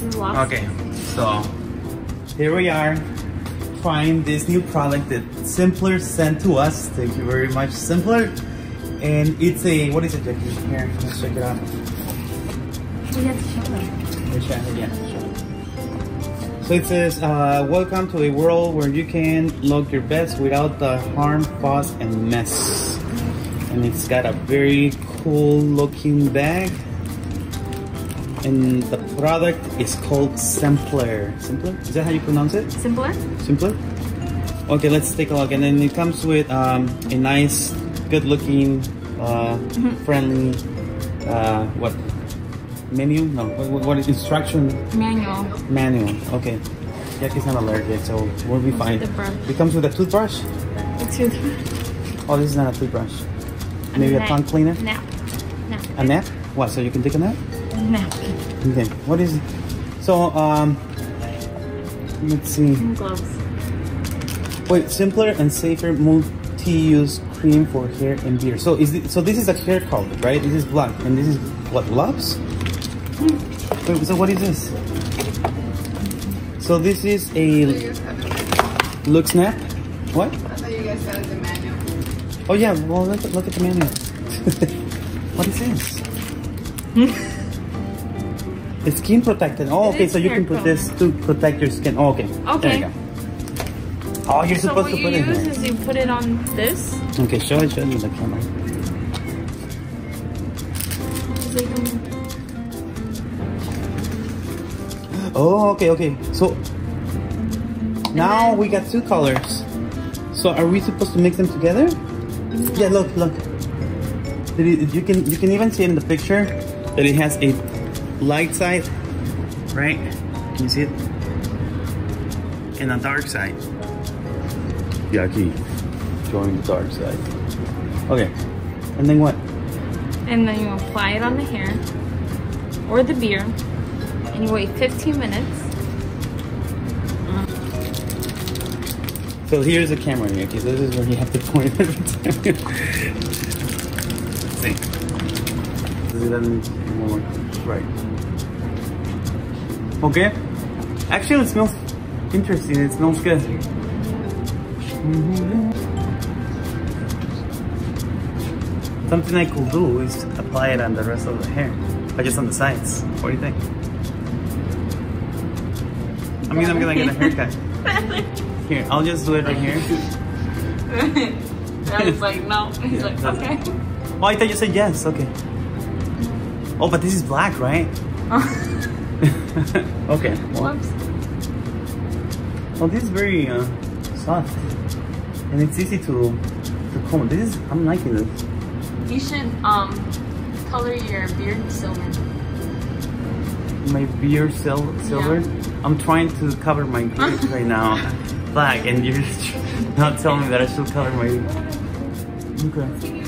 Okay, so here we are trying this new product that Simpler sent to us. Thank you very much, Simpler. And it's a, what is it, Jackie? Here, let's check it out. We have to show them. Check it again. So it says, uh, welcome to a world where you can look your best without the harm, fuss, and mess. And it's got a very cool looking bag. And the product is called Simpler. Simpler? Is that how you pronounce it? Simpler? Simpler? Okay, let's take a look. And then it comes with um, a nice, good looking, uh, friendly, uh, what? Menu? No, what, what is instruction Manual. manual? Okay. Jackie's not allergic, so we'll be fine. It comes with a toothbrush? It's your Oh, this is not a toothbrush. Maybe a tongue cleaner? Nap. Nap. A nap? What, so you can take a nap? Nap. Okay, what is it? So, um, let's see. Gloves. Wait, simpler and safer multi-use cream for hair and beard. So is it, so this is a hair color, right? This is black, and this is what gloves? Wait, so what is this? So this is a look snap. What? I thought you guys said the manual. Oh yeah, well look, look at the manual. what is this? it's skin protectant. Oh, okay, so you can put this to protect your skin. Oh, okay. There Okay. you go. Oh, you're So supposed to put it So what you use is you put it on this. Okay, show it, show it the camera. So you can- Oh, okay, okay. So now we got two colors. So are we supposed to mix them together? Yeah, look, look. You can you can even see in the picture that it has a light side, right? Can you see it? And a dark side. Yaki, join the dark side. Okay, and then what? And then you apply it on the hair or the beard. And you wait 15 minutes. So here's the camera, Yaki. This is where you have to point every time. See. It right. Okay. Actually, it smells interesting. It smells good. Mm-hmm. Something I could do is apply it on the rest of the hair, but just on the sides. What do you think? I mean, I'm gonna get a haircut. Here, I'll just do it right here. I was like, no. He's like, that's- okay. Oh, I thought you said yes. Okay. Oh, but this is black, right? okay. Well, well, this is very uh, soft, and it's easy to to comb. This is I'm liking this. You should um color your beard silver. My beard sil- silver. I'm trying to cover my beard right now, black, and you're not telling me that I should cover my. Okay.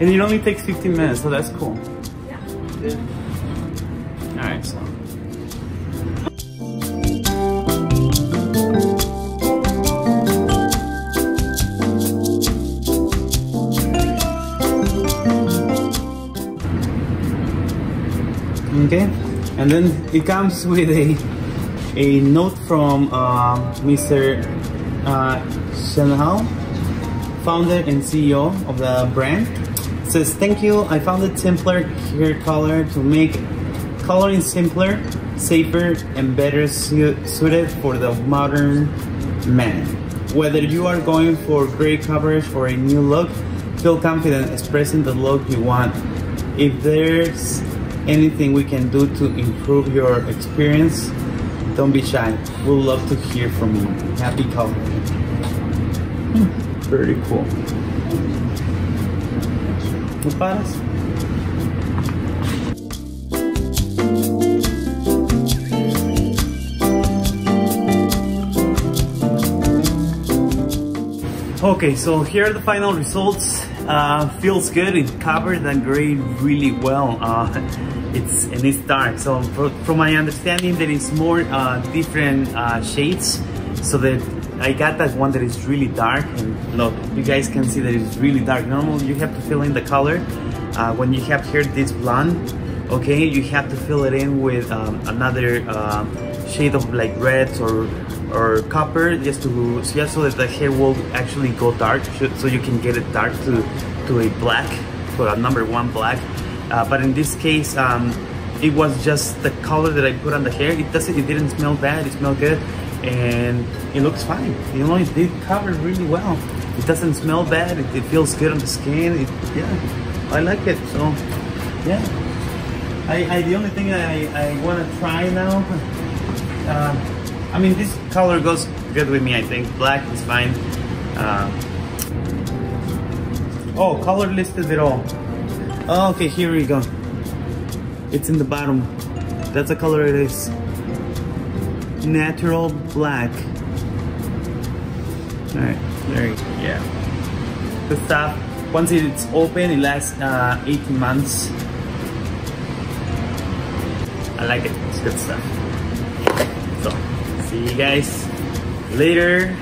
And it only takes 15 minutes, so that's cool. All right, so. Okay, and then it comes with a a note from uh, Mr. Uh, Shenhao, founder and CEO of the brand. It says, "Thank you. I founded Simpler Hair Color to make coloring simpler, safer, and better su- suited for the modern man. Whether you are going for great coverage or a new look, feel confident expressing the look you want. If there's anything we can do to improve your experience, don't be shy. We'll love to hear from you. Happy coloring. Hmm, Very cool. Okay, so here are the final results. Uh, feels good. It covered the gray really well. Uh, it's and it's dark. So from my understanding, there is more uh, different uh, shades. So that I got that one that is really dark. And look, you guys can see that it's really dark. Normally, you have to fill in the color. Uh, when you have here this blonde, Okay, you have to fill it in with um, another um, shade of like reds or or copper just to just so that the hair will actually go dark so you can get it dark to to a black to a number one black uh, but in this case um, it was just the color that I put on the hair it doesn't it didn't smell bad it smelled good and it looks fine you know it did cover really well it doesn't smell bad it, it feels good on the skin it, yeah I like it so yeah I, I the only thing I, I want to try now uh, I mean, this color goes good with me, I think. Black is fine. Uh, oh, color listed it all. Okay, here we go. It's in the bottom. That's the color it is. Natural black. Alright, there you go. Yeah. Good stuff. Once it's open, it lasts uh, 18 months. I like it. It's good stuff. So, see you guys later